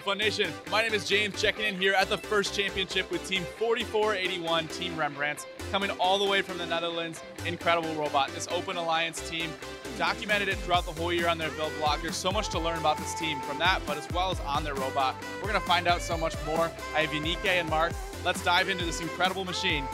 Fun Nation, my name is James checking in here at the first championship with Team 4481, Team Rembrandt, coming all the way from the Netherlands. Incredible robot. This Open Alliance team documented it throughout the whole year on their build blog. There's so much to learn about this team from that, but as well as on their robot. We're gonna find out so much more. I have Unique and Mark. Let's dive into this incredible machine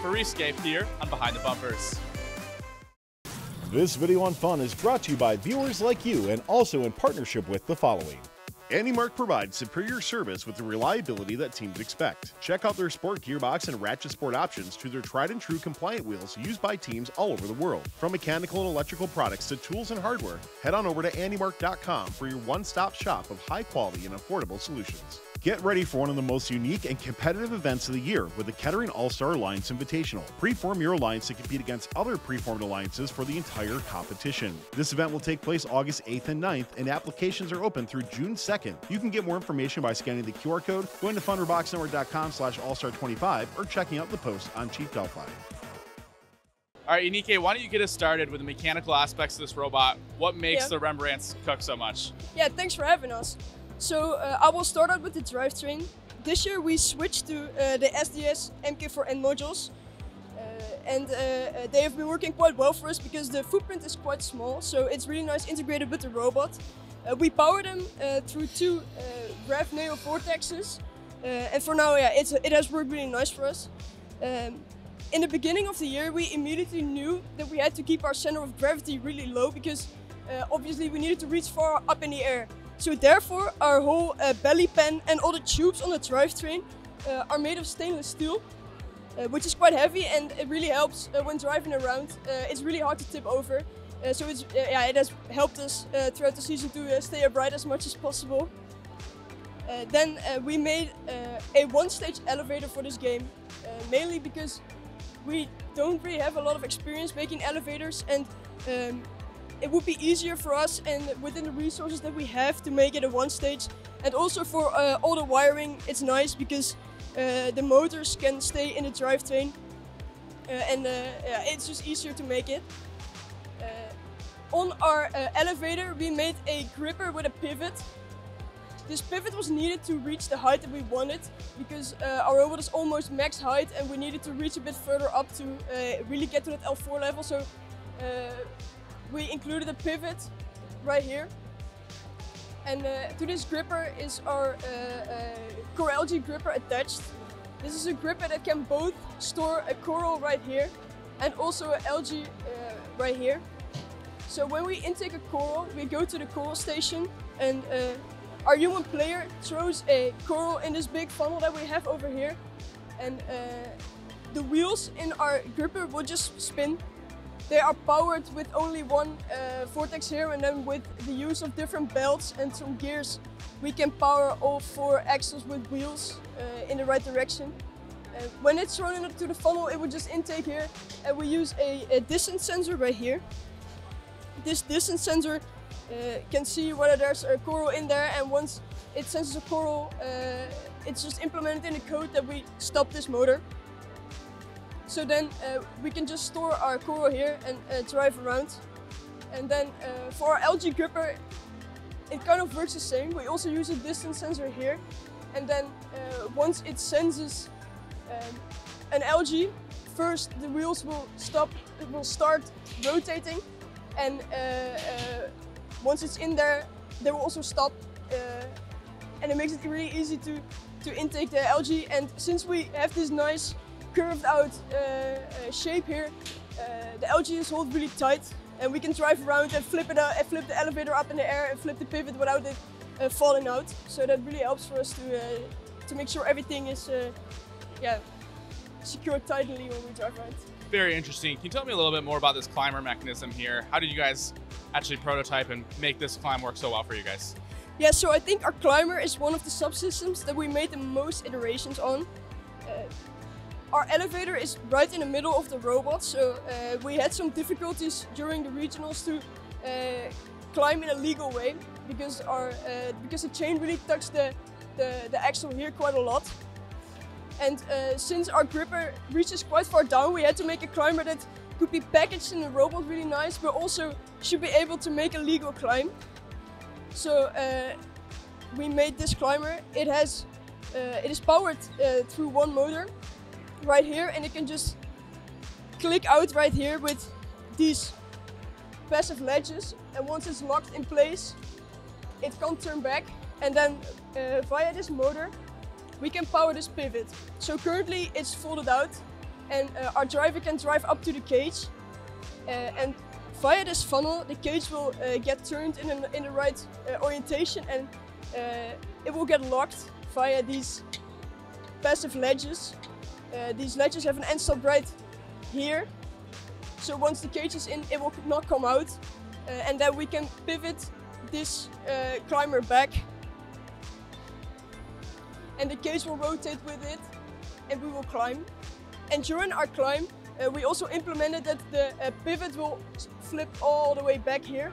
for Reefscape here on Behind the Bumpers. This video on fun is brought to you by viewers like you and also in partnership with the following. AndyMark provides superior service with the reliability that teams expect. Check out their sport gearbox and ratchet sport options to their tried and true compliant wheels used by teams all over the world. From mechanical and electrical products to tools and hardware, head on over to AndyMark.com for your one stop shop of high quality and affordable solutions. Get ready for one of the most unique and competitive events of the year with the Kettering All Star Alliance Invitational. Preform your alliance to compete against other preformed alliances for the entire competition. This event will take place August 8th and 9th, and applications are open through June 2nd. You can get more information by scanning the QR code, going to funroboticsnetwork.com slash allstar25, or checking out the post on Chief Delphi. All right, Unique, why don't you get us started with the mechanical aspects of this robot? What makes Yeah. the Rembrandts cook so much? Yeah, thanks for having us. So uh, I will start out with the drivetrain. This year we switched to uh, the SDS MK4N modules. Uh, and uh, uh, they have been working quite well for us because the footprint is quite small, so it's really nice integrated with the robot. We power them through two Rev Neo Vortexes, and for now, yeah, it's, it has worked really nice for us. Um, in the beginning of the year, we immediately knew that we had to keep our center of gravity really low because uh, obviously we needed to reach far up in the air. So therefore, our whole uh, belly pan and all the tubes on the drivetrain uh, are made of stainless steel, uh, which is quite heavy and it really helps uh, when driving around. Uh, it's really hard to tip over. Uh, so it's, yeah, it has helped us throughout the season to stay upright as much as possible. Then we made a one-stage elevator for this game, mainly because we don't really have a lot of experience making elevators and um, it would be easier for us and within the resources that we have to make it a one stage and also for uh, all the wiring it's nice because uh, the motors can stay in the drivetrain uh, and uh, yeah, it's just easier to make it. Uh, on our uh, elevator we made a gripper with a pivot this pivot was needed to reach the height that we wanted because our robot is almost max height and we needed to reach a bit further up to really get to that L4 level. So we included a pivot right here. And uh, to this gripper is our uh, uh, gripper attached. This is a gripper that can both store a coral right here and also an algae uh, right here. So when we intake a coral, we go to the coral station and uh, our human player throws a coral in this big funnel that we have over here. And uh, the wheels in our gripper will just spin. They are powered with only one uh, vortex here and then with the use of different belts and some gears, we can power all four axles with wheels uh, in the right direction. Uh, when it's thrown to the funnel, it will just intake here and we use a, a distance sensor right here. This distance sensor uh, can see whether there's a coral in there and once it senses a coral, uh, it's just implemented in the code that we stop this motor. So then uh, we can just store our coral here and uh, drive around. And then uh, for our algae gripper, it kind of works the same. We also use a distance sensor here. And then once it senses um, an algae, first the wheels will stop, it will start rotating. And uh, uh, once it's in there, they will also stop. Uh, and it makes it really easy to, to intake the algae. And since we have this nice curved out uh, uh, shape here, uh, the algae is held really tight. And we can drive around and flip it out, and flip the elevator up in the air and flip the pivot without it uh, falling out. So that really helps for us to, uh, to make sure everything is uh, yeah, secured tightly when we drive around. Very interesting. Can you tell me a little bit more about this climber mechanism here? How did you guys actually prototype and make this climb work so well for you guys? Yeah, so I think our climber is one of the subsystems that we made the most iterations on. Our elevator is right in the middle of the robot, so uh, we had some difficulties during the regionals to uh, climb in a legal way because our uh, because the chain really tucks the, the, the axle here quite a lot. And uh, since our gripper reaches quite far down, we had to make a climber that could be packaged in the robot really nice, but also should be able to make a legal climb. So uh, we made this climber. It has, uh, it is powered uh, through one motor right here and you can just click out right here with these passive ledges and once it's locked in place it can't turn back and then uh, via this motor we can power this pivot. So currently it's folded out and uh, our driver can drive up to the cage uh, and via this funnel the cage will uh, get turned in, an, in the right uh, orientation and uh, it will get locked via these passive ledges. These ledges have an end stop right here so once the cage is in it will not come out and then we can pivot this climber back and the cage will rotate with it and we will climb. And during our climb, uh, we also implemented that the uh, pivot will flip all the way back here.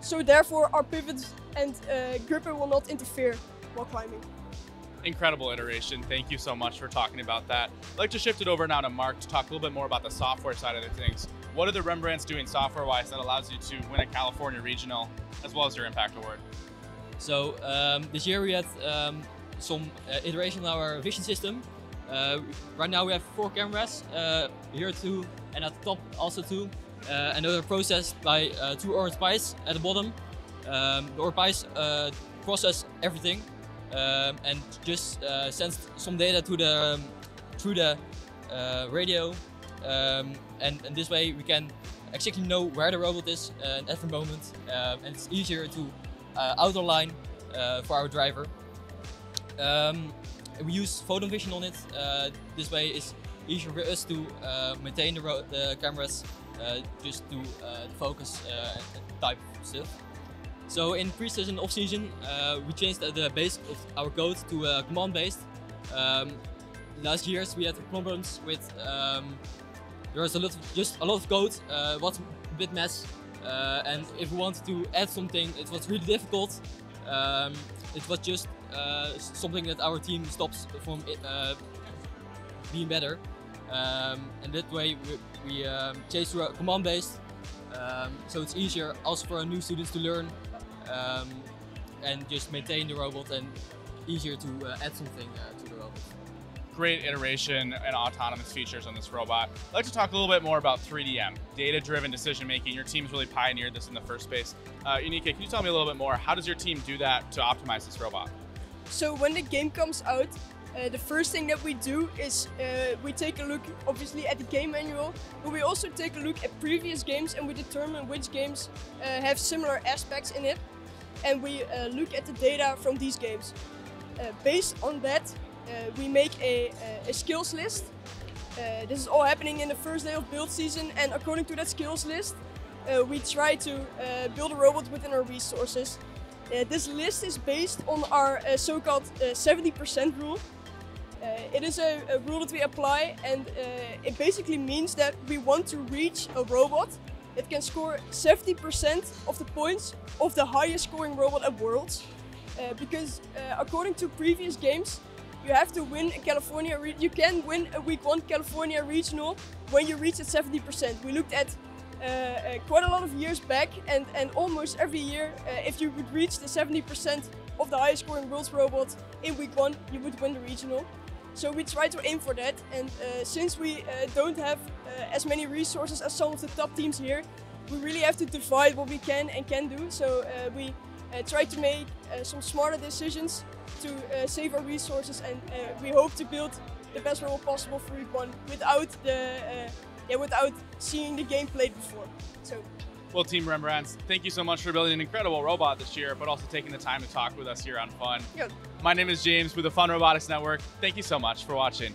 So therefore our pivot and uh, gripper will not interfere while climbing. Incredible iteration. Thank you so much for talking about that. I'd like to shift it over now to Mark to talk a little bit more about the software side of the things. What are the Rembrandts doing software-wise that allows you to win a California regional as well as your Impact Award? So um, this year we had um, some uh, iteration on our vision system. Uh, right now we have four cameras, uh, here two, and at the top also two. Uh, and they're processed by uh, two Orange Pis at the bottom. Um, the orange uh, process everything um, and just sends some data to the um, through the radio um, and, and, this way we can exactly know where the robot is uh, at the moment uh, and it's easier to uh, outline uh, for our driver. Um, we use PhotonVision on it. Uh, this way it's easier for us to uh, maintain the, the cameras just to focus and type stuff. So in pre-season, off-season, we changed the base of our code to command-based. Um, last years we had problems with um, there was a lot, of, just a lot of code. Uh, was a bit mess, uh, and if we wanted to add something, it was really difficult. Um, it was just uh, something that our team stops from uh, being better. Um, and that way we, we um, chase through a command based, um, so it's easier also for our new students to learn um, and just maintain the robot and easier to uh, add something uh, to the robot great iteration and autonomous features on this robot. I'd like to talk a little bit more about 3DM, data-driven decision making. Your team's really pioneered this in the first place. Uh, Unique, can you tell me a little bit more? How does your team do that to optimize this robot? So when the game comes out, uh, the first thing that we do is uh, we take a look, obviously, at the game manual, but we also take a look at previous games and we determine which games uh, have similar aspects in it. And we uh, look at the data from these games. Uh, based on that, uh, we make a, a skills list. Uh, this is all happening in the first day of build season and according to that skills list, uh, we try to build a robot within our resources. this list is based on our so-called 70% rule. Uh, it is a, a, rule that we apply and uh, it basically means that we want to reach a robot that can score 70% of the points of the highest scoring robot at Worlds. Uh, because according to previous games, you have to win a California. you can win a week one California regional when you reach at 70%. We looked at uh, uh, quite a lot of years back, and and almost every year, uh, if you would reach the 70% of the highest scoring world's robot in week one, you would win the regional. So we try to aim for that, and uh, since we uh, don't have uh, as many resources as some of the top teams here, we really have to divide what we can and can do. So we try to make some smarter decisions to uh, save our resources and uh, we hope to build the best robot possible for week one without the uh, yeah without seeing the game played before. So. Well, Team Rembrandts, thank you so much for building an incredible robot this year, but also taking the time to talk with us here on Fun. Yeah. My name is James with the Fun Robotics Network. Thank you so much for watching.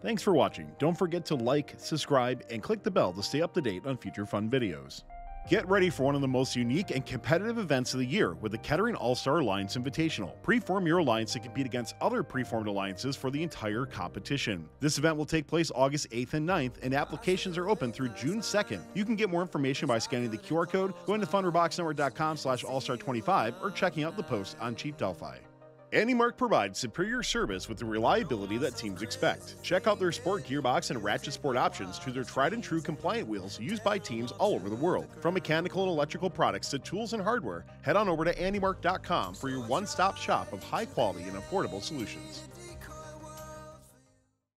Thanks for watching. Don't forget to like, subscribe, and click the bell to stay up to date on future fun videos. Get ready for one of the most unique and competitive events of the year with the Kettering All Star Alliance Invitational. Preform your alliance to compete against other preformed alliances for the entire competition. This event will take place August 8th and 9th, and applications are open through June 2nd. You can get more information by scanning the QR code, going to funroboticsnetwork.com slash allstar25, or checking out the post on Chief Delphi. AndyMark provides superior service with the reliability that teams expect. Check out their sport gearbox and ratchet sport options to their tried and true compliant wheels used by teams all over the world. From mechanical and electrical products to tools and hardware, head on over to AndyMark.com for your one stop shop of high quality and affordable solutions.